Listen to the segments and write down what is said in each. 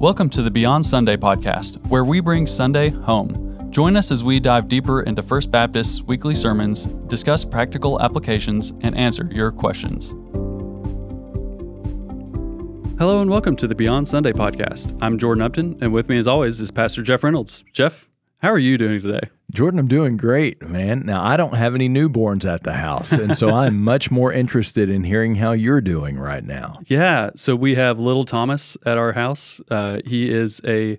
Welcome to the Beyond Sunday podcast, where we bring Sunday home. Join us as we dive deeper into First Baptist's weekly sermons, discuss practical applications, and answer your questions. Hello and welcome to the Beyond Sunday podcast. I'm Jordan Upton, and with me, as always, is Pastor Jeff Reynolds. Jeff, how are you doing today? Jordan, I'm doing great, man. Now, I don't have any newborns at the house, and so I'm much more interested in hearing how you're doing right now. Yeah. So we have little Thomas at our house. Uh, he is a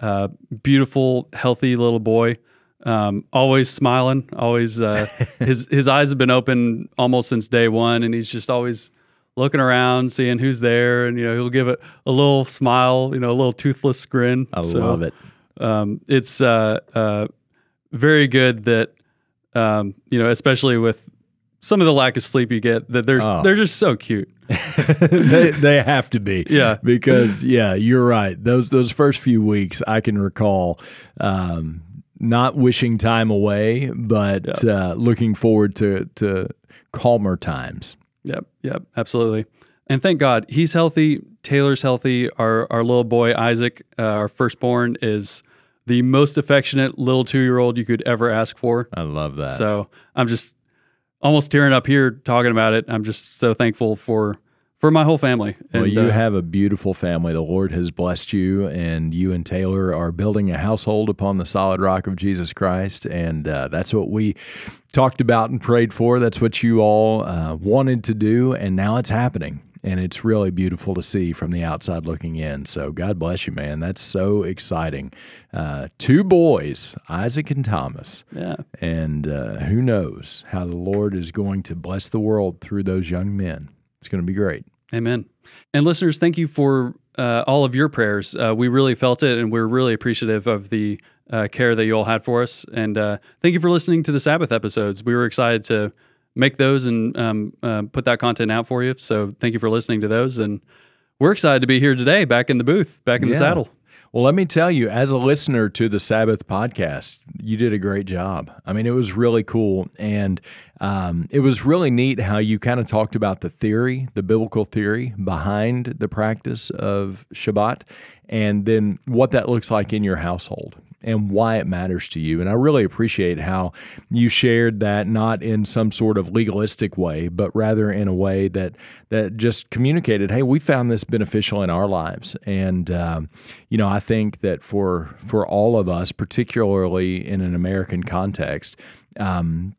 uh, beautiful, healthy little boy. Um, always smiling. Always uh, his his eyes have been open almost since day one, and he's just always looking around, seeing who's there, and you know he'll give it a little smile, you know, a little toothless grin. I so, love it. Um, it's uh, uh, very good that um, you know, especially with some of the lack of sleep you get, that they're oh. they're just so cute. they they have to be. Yeah. Because yeah, you're right. Those those first few weeks I can recall um, not wishing time away, but uh, looking forward to to calmer times. Yep, yep, absolutely. And thank God he's healthy. Taylor's healthy. Our our little boy Isaac, uh, our firstborn, is the most affectionate little two year old you could ever ask for. I love that. So I'm just almost tearing up here talking about it. I'm just so thankful for for my whole family. And, well, you uh, have a beautiful family. The Lord has blessed you, and you and Taylor are building a household upon the solid rock of Jesus Christ. And uh, that's what we talked about and prayed for. That's what you all uh, wanted to do, and now it's happening and it's really beautiful to see from the outside looking in. So God bless you, man. That's so exciting. Uh, two boys, Isaac and Thomas. Yeah. And uh, who knows how the Lord is going to bless the world through those young men. It's going to be great. Amen. And listeners, thank you for uh, all of your prayers. Uh, we really felt it, and we're really appreciative of the uh, care that you all had for us. And uh, thank you for listening to the Sabbath episodes. We were excited to make those and um, uh, put that content out for you. So thank you for listening to those. And we're excited to be here today, back in the booth, back in yeah. the saddle. Well, let me tell you, as a listener to the Sabbath podcast, you did a great job. I mean, it was really cool. And um, it was really neat how you kind of talked about the theory, the biblical theory behind the practice of Shabbat, and then what that looks like in your household and why it matters to you. And I really appreciate how you shared that not in some sort of legalistic way, but rather in a way that that just communicated, "Hey, we found this beneficial in our lives." And um, you know, I think that for for all of us, particularly in an American context. Um,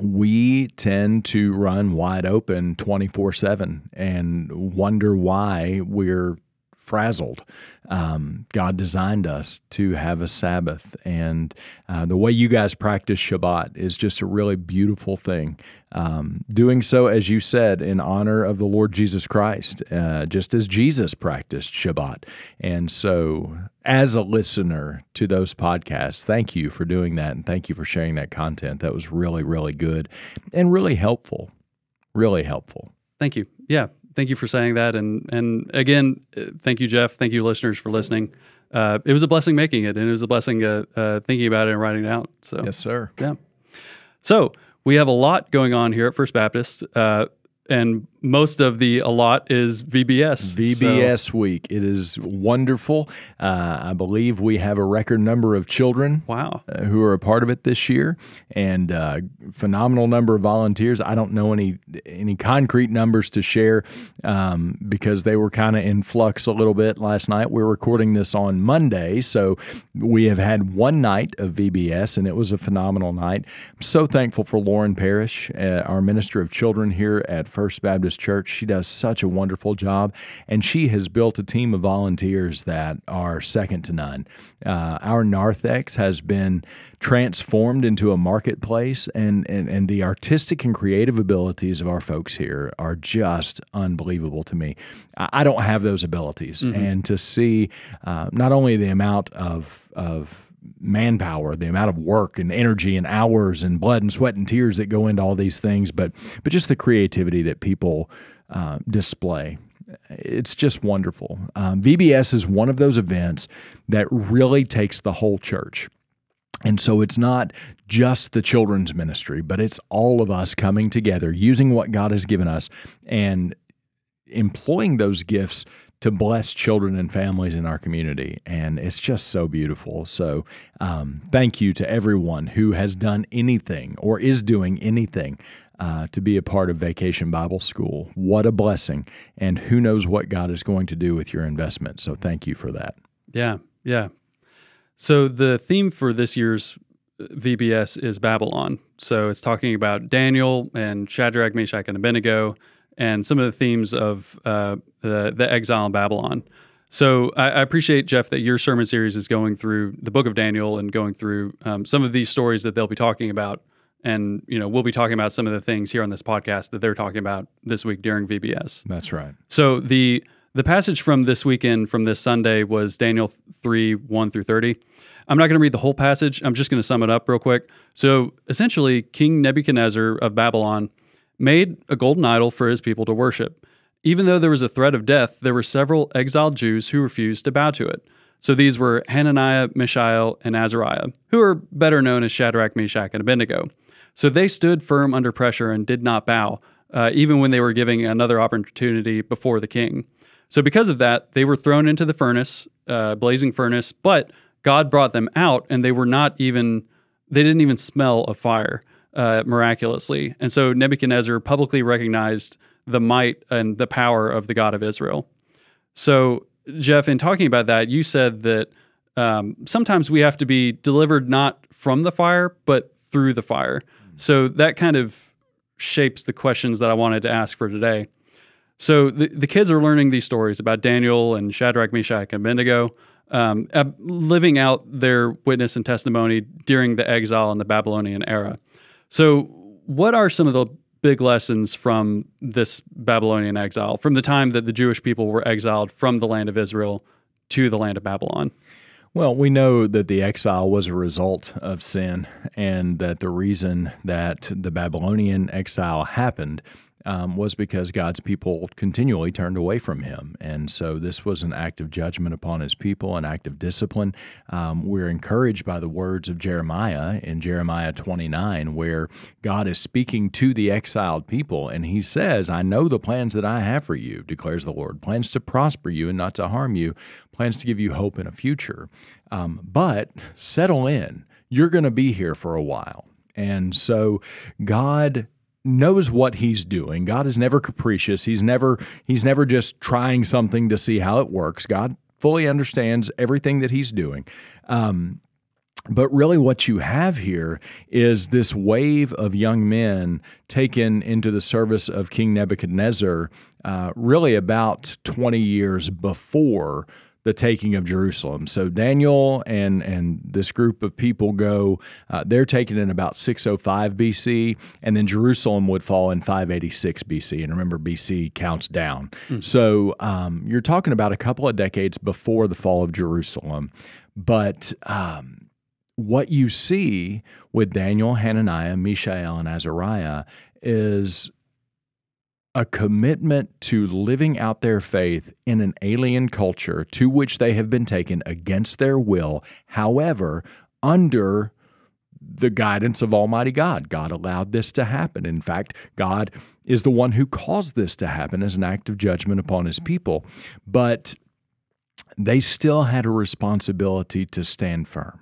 we tend to run wide open 24 7 and wonder why we're frazzled. Um, God designed us to have a Sabbath, and uh, the way you guys practice Shabbat is just a really beautiful thing. Um, doing so, as you said, in honor of the Lord Jesus Christ, uh, just as Jesus practiced Shabbat. And so, as a listener to those podcasts, thank you for doing that, and thank you for sharing that content. That was really, really good and really helpful. Really helpful. Thank you. Yeah, thank you for saying that. And and again, uh, thank you, Jeff. Thank you, listeners, for listening. Uh, it was a blessing making it, and it was a blessing uh, uh, thinking about it and writing it out. So yes, sir. Yeah. So we have a lot going on here at First Baptist. Uh, and most of the a lot is VBS. VBS so. week. It is wonderful. Uh, I believe we have a record number of children. Wow. Uh, who are a part of it this year, and uh, phenomenal number of volunteers. I don't know any any concrete numbers to share um, because they were kind of in flux a little bit last night. We're recording this on Monday, so we have had one night of VBS, and it was a phenomenal night. I'm so thankful for Lauren Parrish, uh, our minister of children here at First Baptist Church. She does such a wonderful job, and she has built a team of volunteers that are second to none. Uh, our narthex has been transformed into a marketplace, and, and, and the artistic and creative abilities of our folks here are just unbelievable to me. I, don't have those abilities, mm-hmm. and to see uh, not only the amount of, of manpower, the amount of work and energy and hours and blood and sweat and tears that go into all these things, but but just the creativity that people uh, display. It's just wonderful. Um, VBS is one of those events that really takes the whole church. And so it's not just the children's ministry, but it's all of us coming together, using what God has given us and employing those gifts to bless children and families in our community. And it's just so beautiful. So, um, thank you to everyone who has done anything or is doing anything uh, to be a part of Vacation Bible School. What a blessing. And who knows what God is going to do with your investment. So, thank you for that. Yeah. Yeah. So, the theme for this year's VBS is Babylon. So it's talking about Daniel and Shadrach, Meshach, and Abednego, and some of the themes of uh, the, the exile in Babylon. So I, I, appreciate Jeff that your sermon series is going through the book of Daniel and going through um, some of these stories that they'll be talking about, and you know we'll be talking about some of the things here on this podcast that they're talking about this week during VBS. That's right. So the the passage from this weekend from this Sunday was Daniel three one through thirty. I'm not going to read the whole passage. I'm just going to sum it up real quick. So essentially, King Nebuchadnezzar of Babylon made a golden idol for his people to worship. Even though there was a threat of death, there were several exiled Jews who refused to bow to it. So these were Hananiah, Mishael, and Azariah, who are better known as Shadrach, Meshach, and Abednego. So they stood firm under pressure and did not bow, uh, even when they were giving another opportunity before the king. So because of that, they were thrown into the furnace, uh, blazing furnace, but God brought them out, and they were not even, they didn't even smell of fire uh, miraculously. And so Nebuchadnezzar publicly recognized the might and the power of the God of Israel. So, Jeff, in talking about that, you said that um, sometimes we have to be delivered not from the fire, but through the fire. So that kind of shapes the questions that I wanted to ask for today. So the, the kids are learning these stories about Daniel and Shadrach, Meshach, and Abednego um, living out their witness and testimony during the exile in the Babylonian era. So, what are some of the big lessons from this Babylonian exile, from the time that the Jewish people were exiled from the land of Israel to the land of Babylon? Well, we know that the exile was a result of sin, and that the reason that the Babylonian exile happened um, was because God's people continually turned away from him. And so this was an act of judgment upon his people, an act of discipline. Um, we're encouraged by the words of Jeremiah in Jeremiah 29, where God is speaking to the exiled people. And he says, I know the plans that I have for you, declares the Lord plans to prosper you and not to harm you, plans to give you hope in a future. Um, but settle in. You're going to be here for a while. And so God knows what he's doing. God is never capricious. He's never he's never just trying something to see how it works. God fully understands everything that he's doing. Um, but really, what you have here is this wave of young men taken into the service of King Nebuchadnezzar, uh, really about 20 years before the taking of Jerusalem. So Daniel and and this group of people go. Uh, they're taken in about 605 BC, and then Jerusalem would fall in 586 BC. And remember, BC counts down. Mm-hmm. So um, you're talking about a couple of decades before the fall of Jerusalem, but. Um, what you see with Daniel, Hananiah, Mishael, and Azariah is a commitment to living out their faith in an alien culture to which they have been taken against their will, however, under the guidance of Almighty God. God allowed this to happen. In fact, God is the one who caused this to happen as an act of judgment upon his people. But they still had a responsibility to stand firm.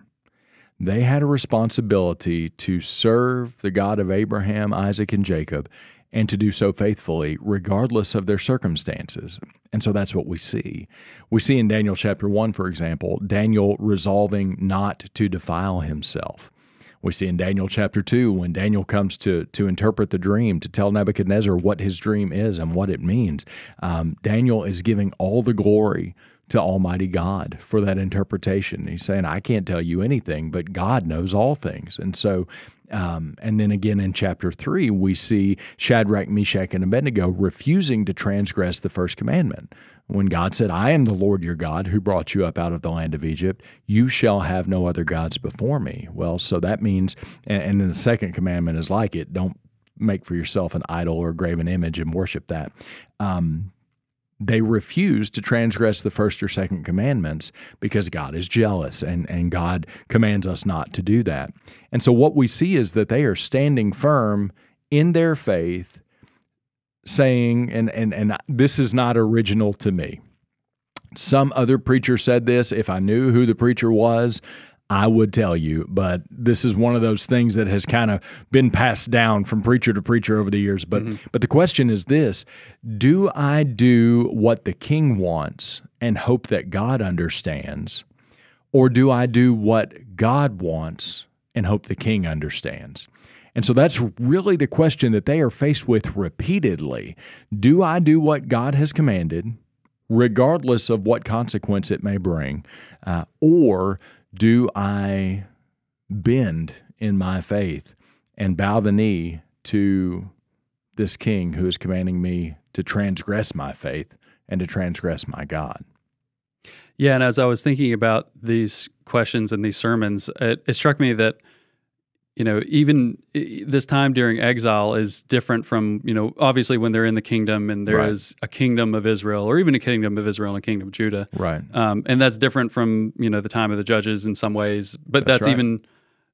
They had a responsibility to serve the God of Abraham, Isaac, and Jacob and to do so faithfully, regardless of their circumstances. And so that's what we see. We see in Daniel chapter 1, for example, Daniel resolving not to defile himself. We see in Daniel chapter 2 when Daniel comes to, to interpret the dream, to tell Nebuchadnezzar what his dream is and what it means. Um, Daniel is giving all the glory to Almighty God for that interpretation. He's saying, I can't tell you anything, but God knows all things. And so um, and then again in chapter three, we see Shadrach, Meshach, and Abednego refusing to transgress the first commandment. When God said, I am the Lord your God who brought you up out of the land of Egypt, you shall have no other gods before me. Well, so that means, and, and then the second commandment is like it don't make for yourself an idol or graven image and worship that. Um, they refuse to transgress the first or second commandments because God is jealous and, and God commands us not to do that. And so what we see is that they are standing firm in their faith, saying, and, and, and this is not original to me. Some other preacher said this. If I knew who the preacher was, I would tell you, but this is one of those things that has kind of been passed down from preacher to preacher over the years. But mm-hmm. but the question is this: Do I do what the king wants and hope that God understands, or do I do what God wants and hope the king understands? And so that's really the question that they are faced with repeatedly. Do I do what God has commanded, regardless of what consequence it may bring, uh, or do I bend in my faith and bow the knee to this king who is commanding me to transgress my faith and to transgress my God? Yeah, and as I was thinking about these questions and these sermons, it, it struck me that you know, even this time during exile is different from, you know, obviously when they're in the kingdom and there right. is a kingdom of Israel or even a kingdom of Israel and a kingdom of Judah. Right. Um, and that's different from, you know, the time of the judges in some ways, but that's, that's right. even,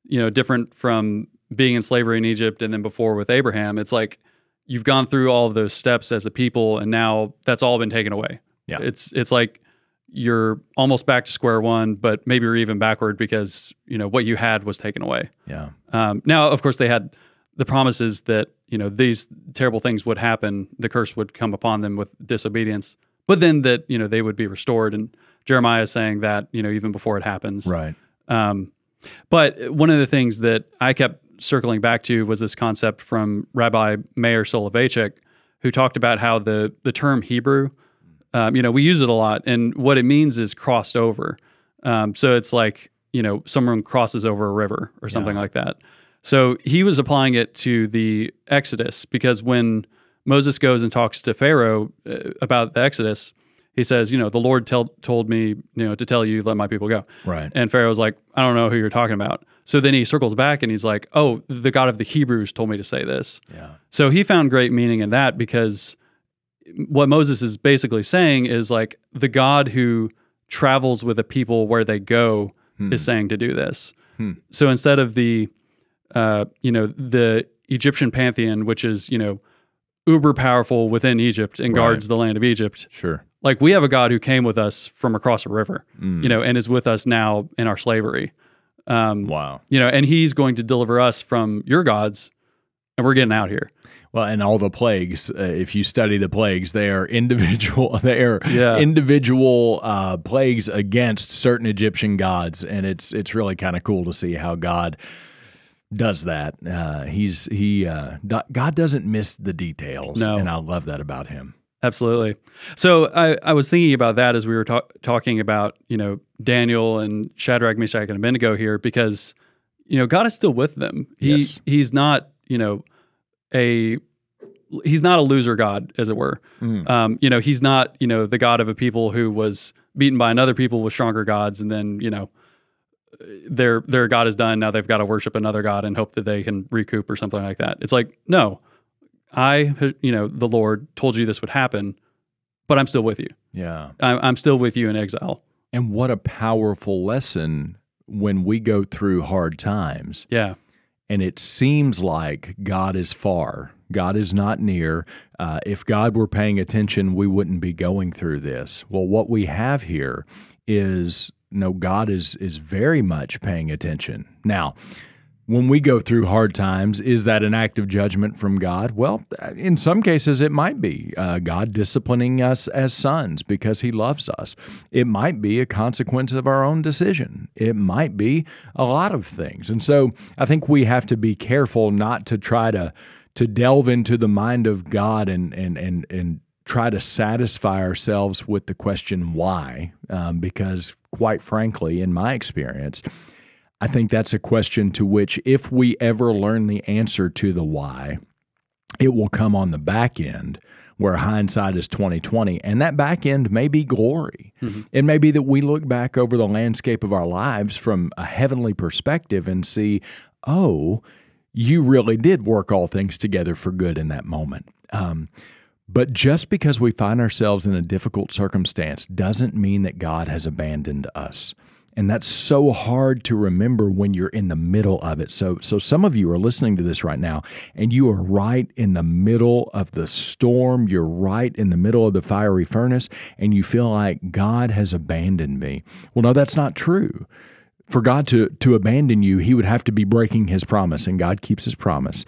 you know, different from being in slavery in Egypt and then before with Abraham. It's like you've gone through all of those steps as a people and now that's all been taken away. Yeah. It's, it's like, you're almost back to square one, but maybe you're even backward because you know what you had was taken away. Yeah. Um, now, of course, they had the promises that you know these terrible things would happen, the curse would come upon them with disobedience, but then that you know they would be restored. And Jeremiah is saying that you know even before it happens. Right. Um, but one of the things that I kept circling back to was this concept from Rabbi Meir Soloveitchik, who talked about how the the term Hebrew um, you know, we use it a lot, and what it means is crossed over. Um, so it's like you know, someone crosses over a river or something yeah. like that. So he was applying it to the Exodus because when Moses goes and talks to Pharaoh uh, about the Exodus, he says, you know, the Lord tell, told me, you know, to tell you, let my people go. Right. And Pharaoh's like, I don't know who you're talking about. So then he circles back and he's like, oh, the God of the Hebrews told me to say this. Yeah. So he found great meaning in that because what Moses is basically saying is like the God who travels with a people where they go hmm. is saying to do this. Hmm. So instead of the, uh, you know, the Egyptian pantheon, which is you know uber powerful within Egypt and right. guards the land of Egypt. Sure. Like we have a God who came with us from across a river, mm. you know, and is with us now in our slavery. Um, wow. You know, and He's going to deliver us from your gods, and we're getting out here. Well, and all the plagues, uh, if you study the plagues, they are individual. They are yeah. individual uh, plagues against certain Egyptian gods, and it's it's really kind of cool to see how God does that. Uh, he's he uh, God doesn't miss the details, no. and I love that about him. Absolutely. So I, I was thinking about that as we were ta- talking about you know Daniel and Shadrach, Meshach, and Abednego here because you know God is still with them. He yes. he's not you know a he's not a loser god, as it were. Mm. Um, you know, he's not you know the god of a people who was beaten by another people with stronger gods, and then you know their their god is done. Now they've got to worship another god and hope that they can recoup or something like that. It's like no, I you know the Lord told you this would happen, but I'm still with you. Yeah, I'm, I'm still with you in exile. And what a powerful lesson when we go through hard times. Yeah and it seems like God is far. God is not near. Uh, if God were paying attention, we wouldn't be going through this. Well, what we have here is no, God is is very much paying attention. Now, when we go through hard times, is that an act of judgment from God? Well, in some cases, it might be uh, God disciplining us as sons because He loves us. It might be a consequence of our own decision. It might be a lot of things. And so I think we have to be careful not to try to to delve into the mind of God and and and and try to satisfy ourselves with the question why, um, because quite frankly, in my experience I think that's a question to which, if we ever learn the answer to the why, it will come on the back end where hindsight is 2020 and that back end may be glory. Mm-hmm. it may be that we look back over the landscape of our lives from a heavenly perspective and see oh you really did work all things together for good in that moment. Um, but just because we find ourselves in a difficult circumstance doesn't mean that god has abandoned us And that's so hard to remember when you're in the middle of it. So so some of you are listening to this right now and you are right in the middle of the storm. You're right in the middle of the fiery furnace and you feel like God has abandoned me. Well, no, that's not true for God to to abandon you, he would have to be breaking his promise, and God keeps his promise.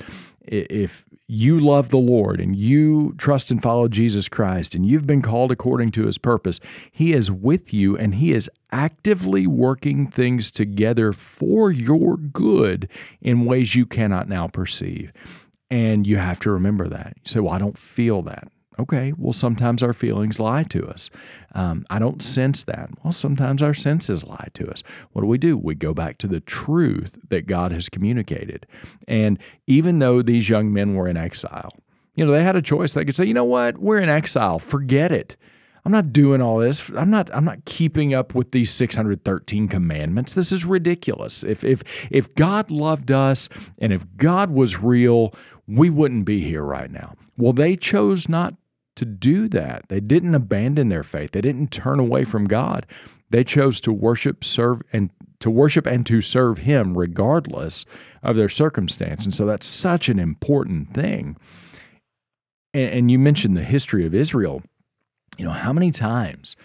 If you love the Lord and you trust and follow Jesus Christ and you've been called according to his purpose, he is with you and he is actively working things together for your good in ways you cannot now perceive. And you have to remember that. You say, Well, I don't feel that. Okay, well, sometimes our feelings lie to us. Um, I don't sense that. Well, sometimes our senses lie to us. What do we do? We go back to the truth that God has communicated. And even though these young men were in exile, you know, they had a choice. They could say, you know what, we're in exile, forget it. I'm not doing all this. I'm not I'm not keeping up with these 613 commandments. This is ridiculous. If if if God loved us and if God was real, we wouldn't be here right now. Well, they chose not to do that. They didn't abandon their faith. They didn't turn away from God. They chose to worship, serve, and to worship and to serve Him regardless of their circumstance. And so that's such an important thing. And, and you mentioned the history of Israel. You know, how many times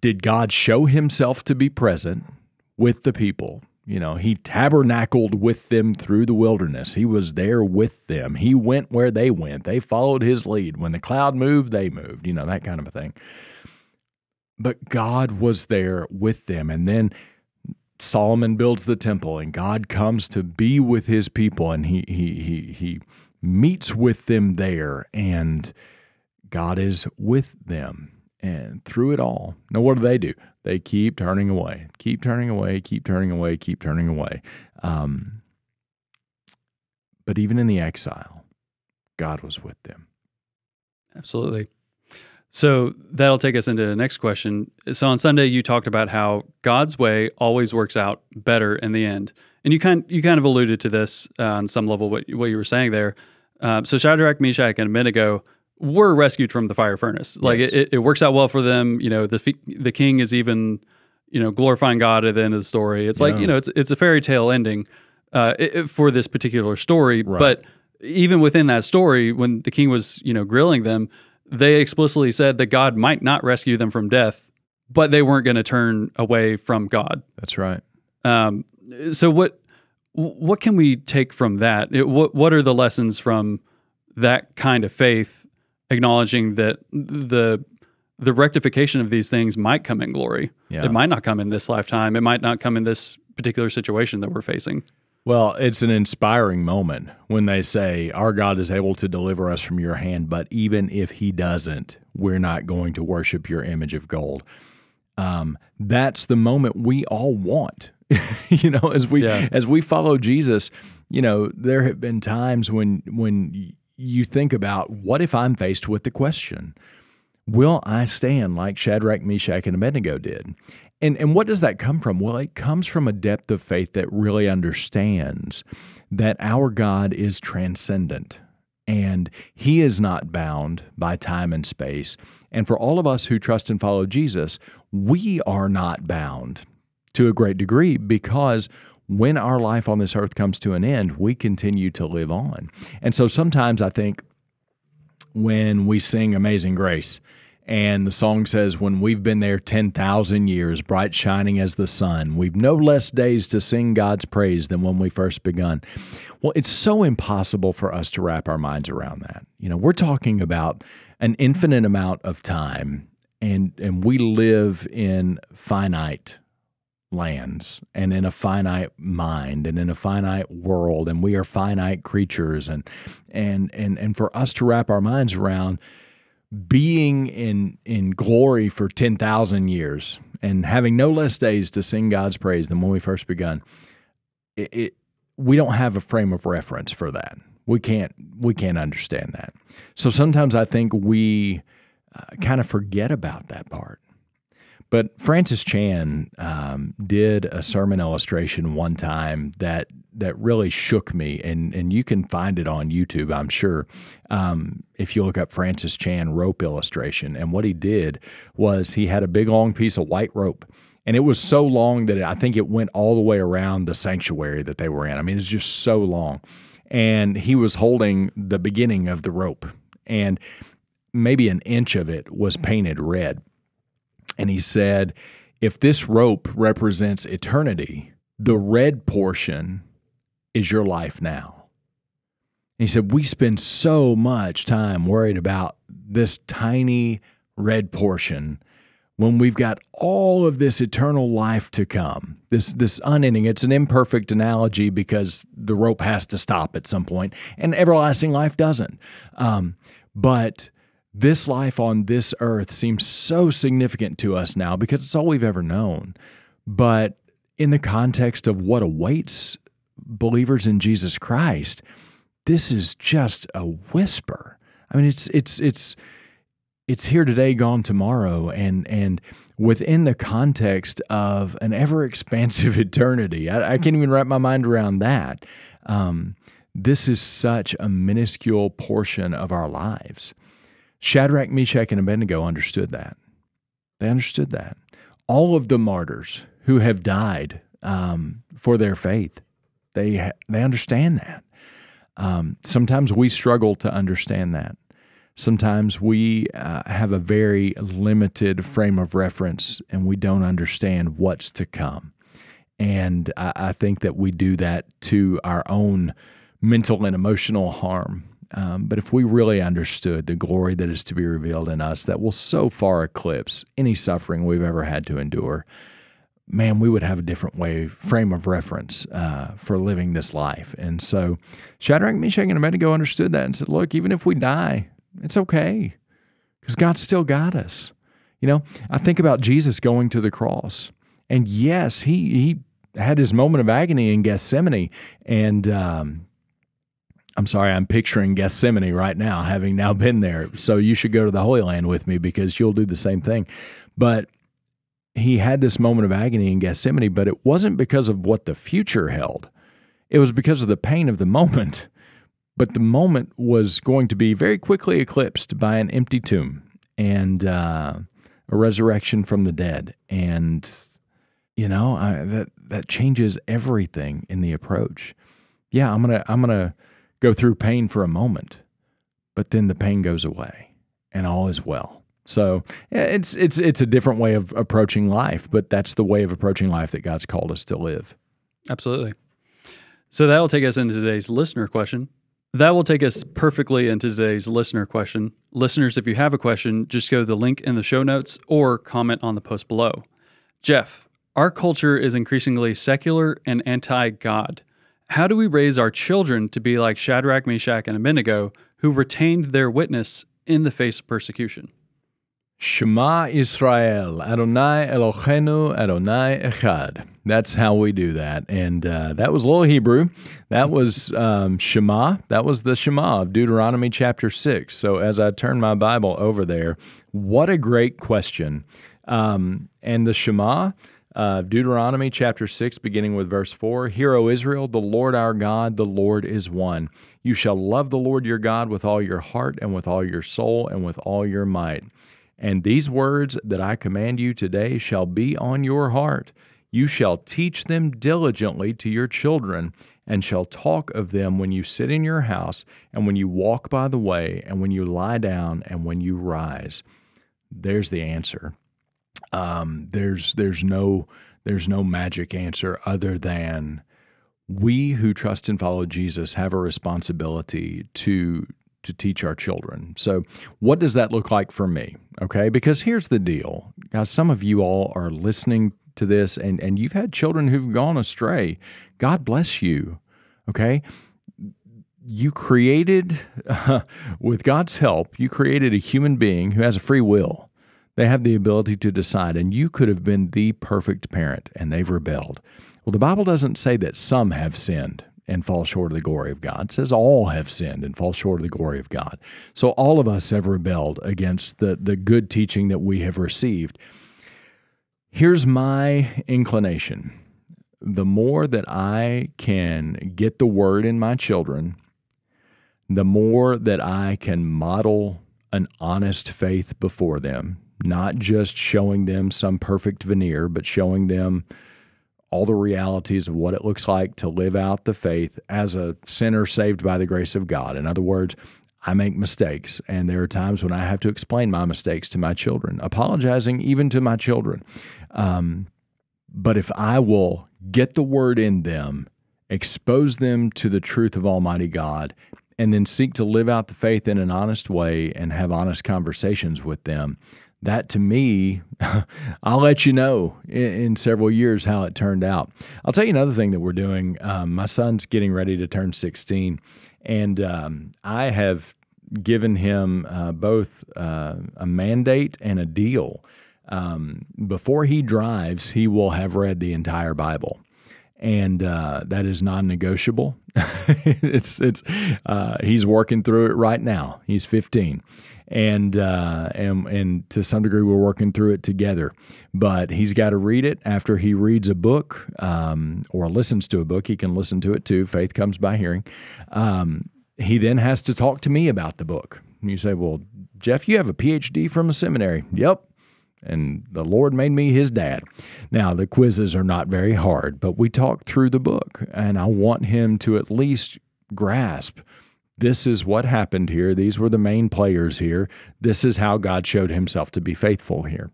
did God show Himself to be present with the people? You know, he tabernacled with them through the wilderness. He was there with them. He went where they went. They followed his lead. When the cloud moved, they moved, you know, that kind of a thing. But God was there with them. And then Solomon builds the temple and God comes to be with his people and he he he he meets with them there and God is with them and through it all. Now what do they do? They keep turning away, keep turning away, keep turning away, keep turning away. Um, but even in the exile, God was with them. Absolutely. So that'll take us into the next question. So on Sunday, you talked about how God's way always works out better in the end, and you kind you kind of alluded to this uh, on some level what what you were saying there. Uh, so Shadrach, Meshach, and Abednego were rescued from the fire furnace. Like yes. it, it works out well for them. You know, the the king is even you know glorifying God at the end of the story. It's yeah. like you know it's it's a fairy tale ending uh, it, for this particular story. Right. But even within that story, when the king was you know grilling them, they explicitly said that God might not rescue them from death, but they weren't going to turn away from God. That's right. Um, so what what can we take from that? It, what what are the lessons from that kind of faith acknowledging that the the rectification of these things might come in glory. Yeah. It might not come in this lifetime. It might not come in this particular situation that we're facing. Well, it's an inspiring moment when they say, Our God is able to deliver us from your hand, but even if he doesn't, we're not going to worship your image of gold. Um, that's the moment we all want. you know, as we yeah. as we follow Jesus, you know, there have been times when when you think about what if I'm faced with the question, will I stand like Shadrach, Meshach, and Abednego did? And, and what does that come from? Well, it comes from a depth of faith that really understands that our God is transcendent and he is not bound by time and space. And for all of us who trust and follow Jesus, we are not bound to a great degree because when our life on this earth comes to an end, we continue to live on. And so sometimes I think when we sing Amazing Grace, and the song says, When we've been there 10,000 years, bright shining as the sun, we've no less days to sing God's praise than when we first begun. Well, it's so impossible for us to wrap our minds around that. You know, we're talking about an infinite amount of time, and, and we live in finite lands and in a finite mind and in a finite world and we are finite creatures and and and and for us to wrap our minds around being in in glory for 10,000 years and having no less days to sing God's praise than when we first begun it, it we don't have a frame of reference for that. We can't we can't understand that. So sometimes i think we uh, kind of forget about that part but Francis Chan um, did a sermon illustration one time that that really shook me, and and you can find it on YouTube, I'm sure. Um, if you look up Francis Chan rope illustration, and what he did was he had a big long piece of white rope, And it was so long that I think it went all the way around the sanctuary that they were in. I mean, it's just so long. And he was holding the beginning of the rope, and maybe an inch of it was painted red. And he said, if this rope represents eternity, the red portion is your life now. And he said, We spend so much time worried about this tiny red portion when we've got all of this eternal life to come. This this unending. It's an imperfect analogy because the rope has to stop at some point, and everlasting life doesn't. Um, but this life on this earth seems so significant to us now because it's all we've ever known. But in the context of what awaits believers in Jesus Christ, this is just a whisper. I mean, it's it's it's it's here today, gone tomorrow, and and within the context of an ever expansive eternity, I, I, can't even wrap my mind around that. Um, this is such a minuscule portion of our lives. Shadrach, Meshach, and Abednego understood that. They understood that. All of the martyrs who have died um, for their faith, they they understand that. Um, sometimes we struggle to understand that. Sometimes we uh, have a very limited frame of reference and we don't understand what's to come. And I, I think that we do that to our own mental and emotional harm. Um, but if we really understood the glory that is to be revealed in us, that will so far eclipse any suffering we've ever had to endure, man, we would have a different way, frame of reference uh, for living this life. And so Shadrach, Meshach, and Abednego understood that and said, look, even if we die, it's okay because God still got us. You know, I think about Jesus going to the cross. And yes, he, he had his moment of agony in Gethsemane. And um, I'm sorry, I'm picturing Gethsemane right now, having now been there. So you should go to the Holy Land with me because you'll do the same thing. But he had this moment of agony in Gethsemane, but it wasn't because of what the future held. It was because of the pain of the moment. But the moment was going to be very quickly eclipsed by an empty tomb and uh, a resurrection from the dead. And, you know, I, that, that changes everything in the approach. Yeah, I'm going to, I'm going to, go through pain for a moment, but then the pain goes away and all is well. So it's it's it's a different way of approaching life, but that's the way of approaching life that God's called us to live. Absolutely. So that will take us into today's listener question. That will take us perfectly into today's listener question. Listeners, if you have a question, just go to the link in the show notes or comment on the post below. Jeff, our culture is increasingly secular and anti God. How do we raise our children to be like Shadrach, Meshach, and Abednego, who retained their witness in the face of persecution? Shema Israel, Adonai Eloheinu, Adonai Echad. That's how we do that. And uh, that was a little Hebrew. That was um, Shema. That was the Shema of Deuteronomy chapter 6. So as I turn my Bible over there, what a great question. Um, and the Shema, uh, Deuteronomy chapter 6, beginning with verse 4 Hear, O Israel, the Lord our God, the Lord is one. You shall love the Lord your God with all your heart, and with all your soul, and with all your might. And these words that I command you today shall be on your heart. You shall teach them diligently to your children, and shall talk of them when you sit in your house, and when you walk by the way, and when you lie down, and when you rise. There's the answer. Um, there's there's no there's no magic answer other than we who trust and follow Jesus have a responsibility to to teach our children. So, what does that look like for me? Okay, because here's the deal, guys. Some of you all are listening to this, and and you've had children who've gone astray. God bless you. Okay, you created, uh, with God's help, you created a human being who has a free will. They have the ability to decide, and you could have been the perfect parent, and they've rebelled. Well, the Bible doesn't say that some have sinned and fall short of the glory of God. It says all have sinned and fall short of the glory of God. So all of us have rebelled against the, the good teaching that we have received. Here's my inclination the more that I can get the word in my children, the more that I can model an honest faith before them, not just showing them some perfect veneer, but showing them all the realities of what it looks like to live out the faith as a sinner saved by the grace of God. In other words, I make mistakes, and there are times when I have to explain my mistakes to my children, apologizing even to my children. Um, but if I will get the word in them, expose them to the truth of Almighty God, and then seek to live out the faith in an honest way and have honest conversations with them, that to me, I'll let you know in, in, several years how it turned out. I'll tell you another thing that we're doing. Um, my son's getting ready to turn 16, and um, I have given him uh, both uh, a mandate and a deal. Um, before he drives, he will have read the entire Bible and uh, that is non-negotiable. it's it's uh, he's working through it right now. He's 15, and uh, and and to some degree we're working through it together. But he's got to read it after he reads a book um, or listens to a book. He can listen to it too. Faith comes by hearing. Um, he then has to talk to me about the book. And you say, "Well, Jeff, you have a PhD from a seminary." Yep, and the Lord made me his dad. Now, the quizzes are not very hard, but we talk through the book, and I want him to at least grasp this is what happened here. These were the main players here. This is how God showed himself to be faithful here.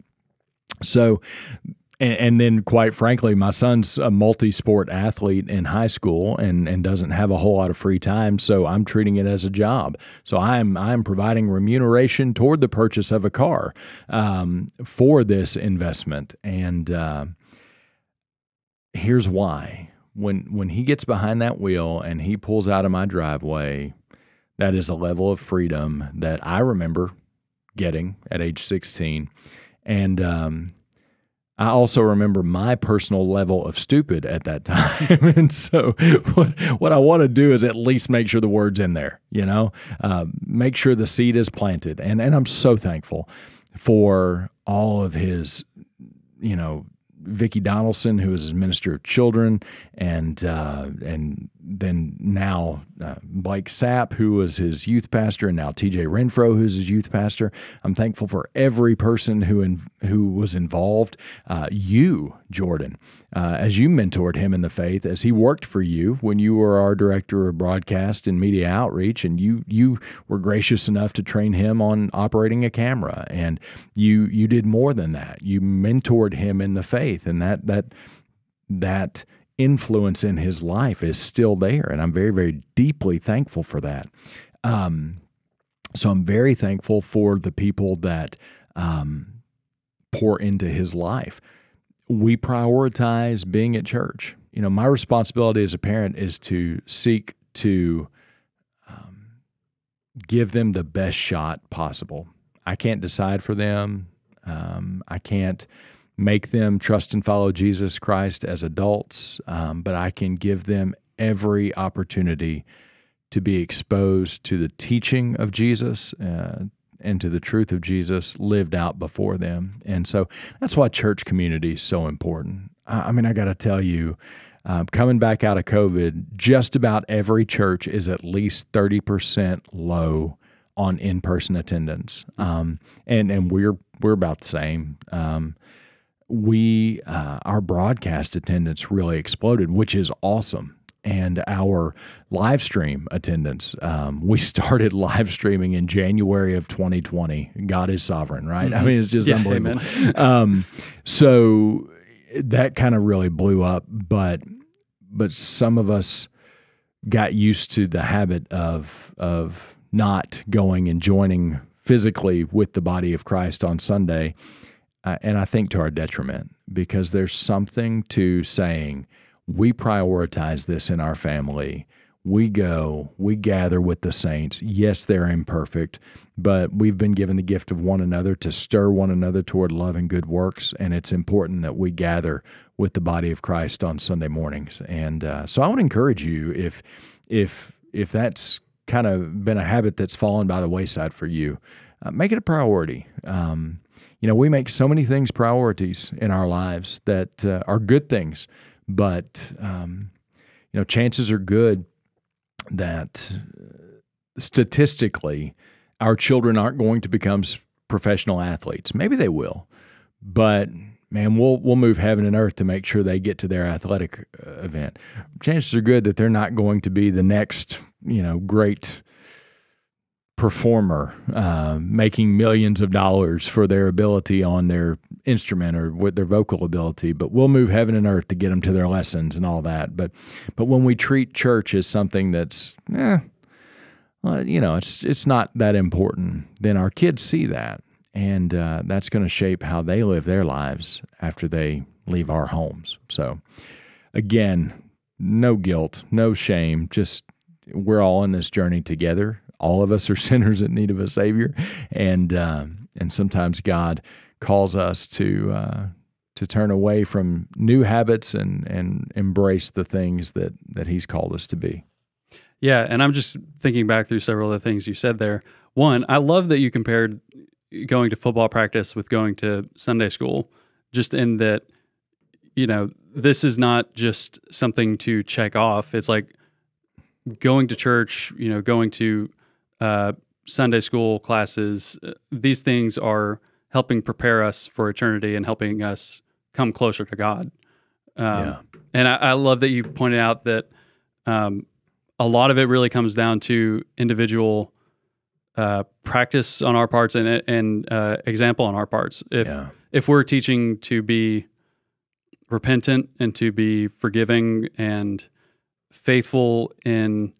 So and, and, then, quite frankly, my son's a multi sport athlete in high school and, and doesn't have a whole lot of free time. So I'm treating it as a job. So I'm, I'm providing remuneration toward the purchase of a car um, for this investment. And uh, here's why. When, when he gets behind that wheel and he pulls out of my driveway, that is a level of freedom that I remember getting at age 16. And, um, I also remember my personal level of stupid at that time. and so, what, what I want to do is at least make sure the word's in there, you know, uh, make sure the seed is planted. And, and I'm so thankful for all of his, you know, Vicki Donaldson, who is his minister of children, and uh, and then now uh, Sapp, who was his youth pastor, and now T.J. Renfro, who's his youth pastor. I'm thankful for every person who in, who was involved. Uh, you, Jordan, uh, as you mentored him in the faith, as he worked for you when you were our director of broadcast and media outreach, and you you were gracious enough to train him on operating a camera, and you you did more than that. You mentored him in the faith, and that that that influence in his life is still there, and I'm very very deeply thankful for that. Um, so I'm very thankful for the people that um, pour into his life we prioritize being at church. You know, my responsibility as a parent is to seek to um, give them the best shot possible. I can't decide for them. Um, I can't make them trust and follow Jesus Christ as adults, um, but I can give them every opportunity to be exposed to the teaching of Jesus, uh, and to the truth of Jesus lived out before them. And so that's why church community is so important. I, mean, I got to tell you, um, coming back out of COVID, just about every church is at least 30% low on in-person attendance. Um, and, and we're, we're about the same. Um, we, uh, our broadcast attendance really exploded, which is awesome and our live stream attendance. Um, we started live streaming in January of 2020. God is sovereign, right? Mm-hmm. I mean, it's just yeah, unbelievable. Um, so that kind of really blew up, but but some of us got used to the habit of of not going and joining physically with the body of Christ on Sunday, uh, and I think to our detriment because there's something to saying we prioritize this in our family. We go, we gather with the saints. Yes, they're imperfect, but we've been given the gift of one another to stir one another toward love and good works. And it's important that we gather with the body of Christ on Sunday mornings. And uh, so I would encourage you if, if, if that's kind of been a habit that's fallen by the wayside for you, uh, make it a priority. Um, you know, we make so many things priorities in our lives that uh, are good things but um, you know, chances are good that uh, statistically, our children aren't going to become professional athletes. Maybe they will, but man, we'll we'll move heaven and earth to make sure they get to their athletic uh, event. Chances are good that they're not going to be the next, you know, great performer uh, making millions of dollars for their ability on their instrument or with their vocal ability but we'll move heaven and earth to get them to their lessons and all that. But but when we treat church as something that's eh, well, you know it's it's not that important then our kids see that. And uh, that's going to shape how they live their lives after they leave our homes. So again no guilt no shame just we're all in this journey together all of us are sinners in need of a savior, and uh, and sometimes God calls us to uh, to turn away from new habits and and embrace the things that that He's called us to be. Yeah, and I'm just thinking back through several of the things you said there. One, I love that you compared going to football practice with going to Sunday school, just in that, you know, this is not just something to check off. It's like going to church, you know, going to uh, Sunday school classes, uh, these things are helping prepare us for eternity and helping us come closer to God. Um, yeah. And I, I, love that you pointed out that um, a lot of it really comes down to individual uh, practice on our parts and, and uh, example on our parts. If yeah. if we're teaching to be repentant and to be forgiving and faithful in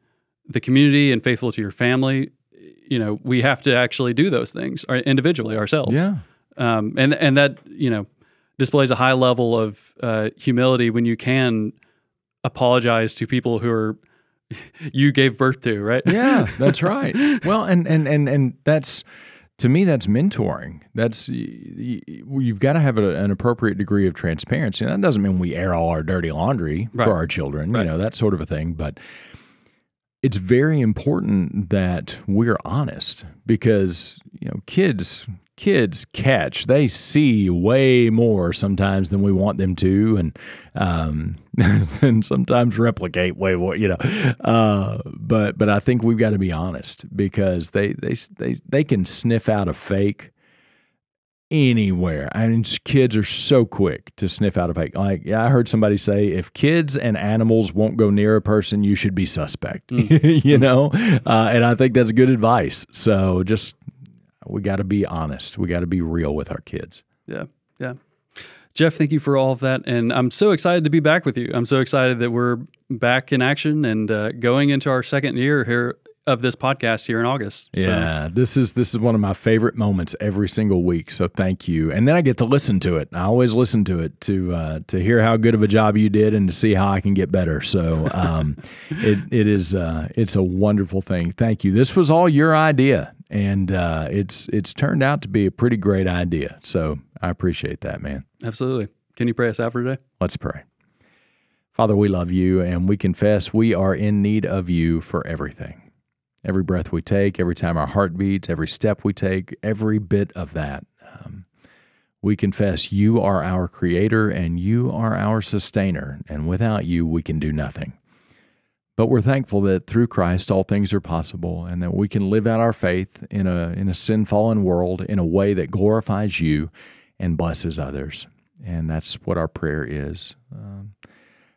the community and faithful to your family, you know, we have to actually do those things uh, individually ourselves. Yeah. Um, and and that you know displays a high level of uh, humility when you can apologize to people who are you gave birth to, right? Yeah, that's right. well, and and and and that's to me that's mentoring. That's you've got to have a, an appropriate degree of transparency. And that doesn't mean we air all our dirty laundry right. for our children, right. you know, that sort of a thing, but it's very important that we're honest because you know kids kids catch they see way more sometimes than we want them to and um and sometimes replicate way more you know. Uh but but i think we've got to be honest because they they they they can sniff out a fake anywhere. I mean, kids are so quick to sniff out a fake. Like, yeah, I heard somebody say, if kids and animals won't go near a person, you should be suspect. Mm. you know, uh, and I think that's good advice. So just we got to be honest. We got to be real with our kids. Yeah, yeah. Jeff, thank you for all of that, and I'm so excited to be back with you. I'm so excited that we're back in action and uh, going into our second year here of this podcast here in August. Yeah, so. this is this is one of my favorite moments every single week. So thank you. And then I get to listen to it. I always listen to it to uh, to hear how good of a job you did and to see how I can get better. So um, it it is uh, it's a wonderful thing. Thank you. This was all your idea, and uh, it's it's turned out to be a pretty great idea. So I appreciate that, man. Absolutely. Can you pray us out for today? Let's pray. Father, we love you and we confess we are in need of you for everything every breath we take, every time our heart beats, every step we take, every bit of that. Um, we confess you are our creator and you are our sustainer, and without you, we can do nothing. But we're thankful that through Christ all things are possible and that we can live out our faith in a, in a sin fallen world in a way that glorifies you and blesses others. And that's what our prayer is. Um,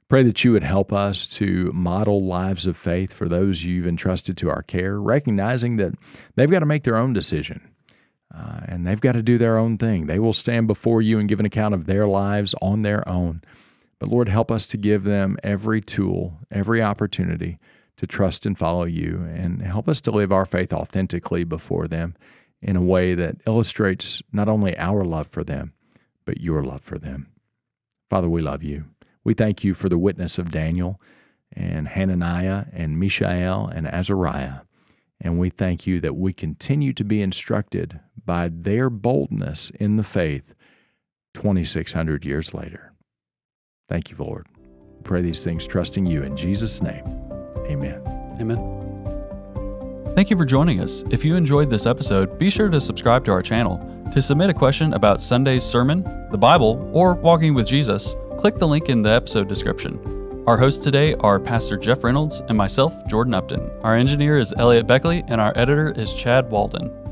Pray that you would help us to model lives of faith for those you've entrusted to our care, recognizing that they've got to make their own decision uh, and they've got to do their own thing. They will stand before you and give an account of their lives on their own. But Lord, help us to give them every tool, every opportunity to trust and follow you, and help us to live our faith authentically before them in a way that illustrates not only our love for them, but your love for them. Father, we love you. We thank you for the witness of Daniel and Hananiah and Mishael and Azariah. And we thank you that we continue to be instructed by their boldness in the faith 2,600 years later. Thank you, Lord. We pray these things trusting you in Jesus' name. Amen. Amen. Thank you for joining us. If you enjoyed this episode, be sure to subscribe to our channel. To submit a question about Sunday's sermon, the Bible, or walking with Jesus, click the link in the episode description. Our hosts today are Pastor Jeff Reynolds and myself, Jordan Upton. Our engineer is Elliot Beckley, and our editor is Chad Walden.